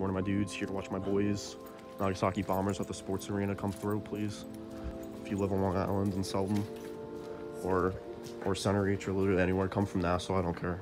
morning, my dudes. Here to watch my boys, Nagasaki Bombers, at the sports arena come through, please. If you live on Long Island and Selden, or or Centereach or literally anywhere, come from Nassau. I don't care.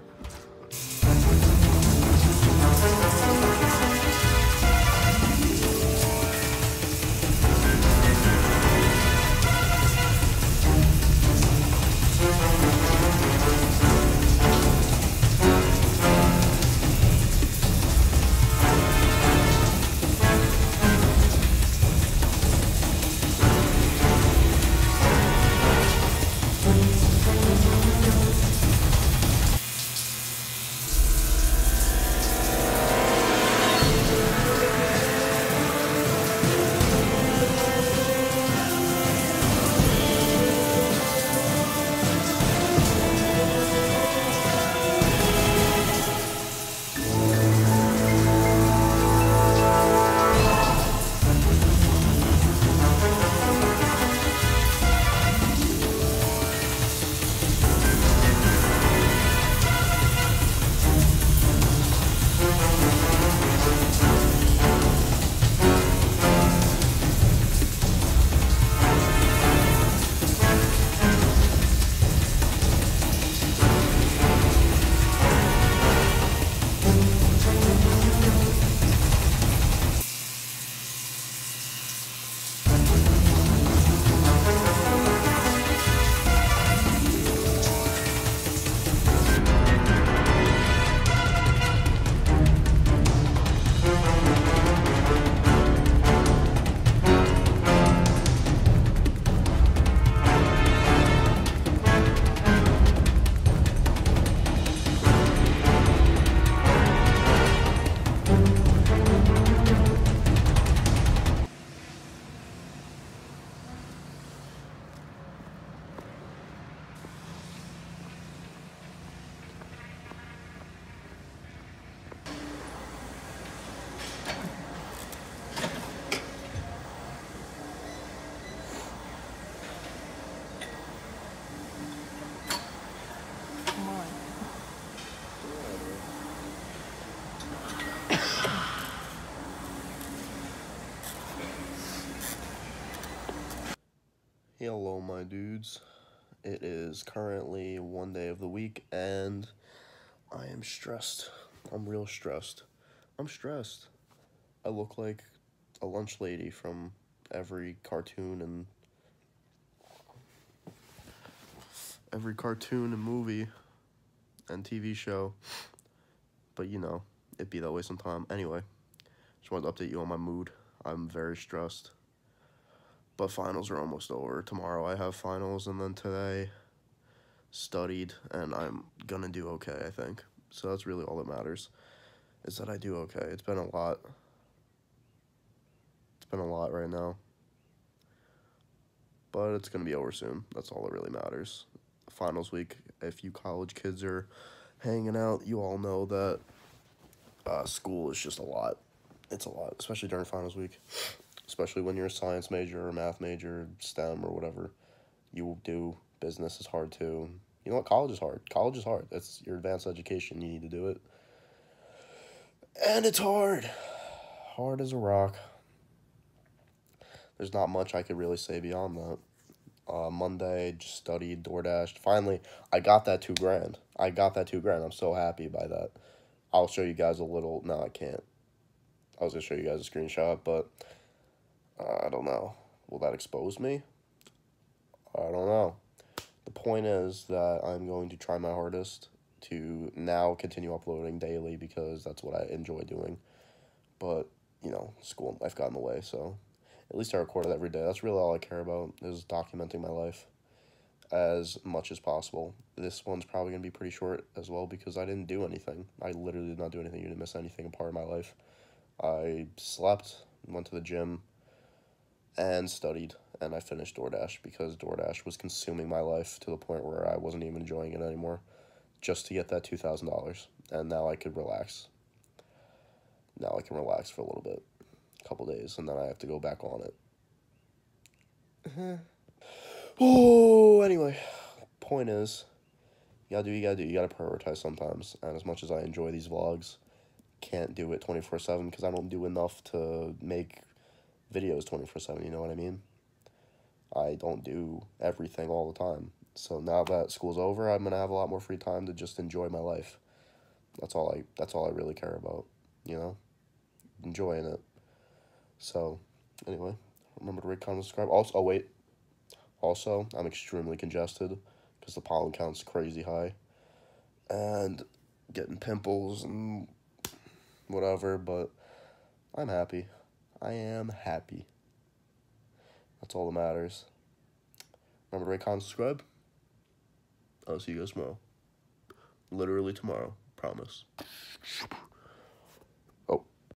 Hello, my dudes. It is currently one day of the week, and I am stressed. I'm real stressed. I'm stressed. I look like a lunch lady from every cartoon and every cartoon and movie and TV show. But you know, it'd be that way sometime. Anyway, just wanted to update you on my mood. I'm very stressed. But finals are almost over. Tomorrow I have finals, and then today studied, and I'm gonna do okay, I think. So that's really all that matters, is that I do okay. It's been a lot. It's been a lot right now. But it's gonna be over soon. That's all that really matters. Finals week, if you college kids are hanging out, you all know that uh, school is just a lot. It's a lot, especially during finals week especially when you're a science major or math major, STEM or whatever, you do business is hard too. You know what? College is hard. College is hard. That's your advanced education. You need to do it. And it's hard. Hard as a rock. There's not much I could really say beyond that. Uh, Monday, just studied, DoorDash. Finally, I got that two grand. I got that two grand. I'm so happy by that. I'll show you guys a little. No, I can't. I was going to show you guys a screenshot, but Uh, I don't know. Will that expose me? I don't know. The point is that I'm going to try my hardest to now continue uploading daily because that's what I enjoy doing. But, you know, school and life got in the way, so at least I record it every day. That's really all I care about is documenting my life as much as possible. This one's probably going to be pretty short as well because I didn't do anything. I literally did not do anything. You didn't miss anything a part of my life. I slept, went to the gym, and studied and I finished DoorDash because DoorDash was consuming my life to the point where I wasn't even enjoying it anymore just to get that $2,000 and now I could relax. Now I can relax for a little bit, a couple days and then I have to go back on it. oh, anyway, point is you gotta do what you gotta do. You gotta prioritize sometimes. And as much as I enjoy these vlogs, can't do it 24 7 because I don't do enough to make videos 24 7. You know what I mean? I don't do everything all the time. So now that school's over, I'm gonna have a lot more free time to just enjoy my life. That's all I that's all I really care about, you know? Enjoying it. So anyway, remember to rate, comment, subscribe. Also oh wait. Also, I'm extremely congested because the pollen count's crazy high. And getting pimples and whatever, but I'm happy. I am happy. That's all that matters. Remember to rate, comment, subscribe. I'll see you guys tomorrow. Literally tomorrow. Promise.